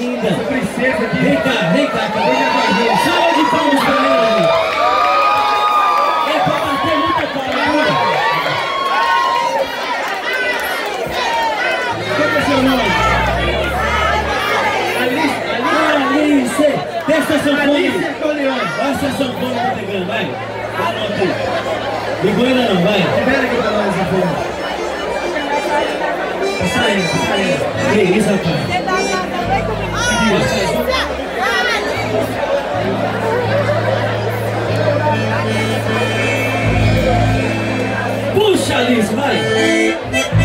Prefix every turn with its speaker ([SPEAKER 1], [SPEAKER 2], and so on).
[SPEAKER 1] linda.
[SPEAKER 2] Essa princesa aqui.
[SPEAKER 1] Vem cá, vem cá, acabei de aprender. Salve de palmas pra ela. É pra bater muita palma.
[SPEAKER 2] Qual que é seu nome? Alice. Alice.
[SPEAKER 1] Alice, testa a sanfona.
[SPEAKER 2] Alice Corleone.
[SPEAKER 1] Olha essa sanfona tá pegando, vai. Ligou ainda não, vai.
[SPEAKER 2] Libera aqui pra nós essa porra. Tá saindo, tá saindo.
[SPEAKER 1] Que isso, rapaz? Puxa, Liz, vai!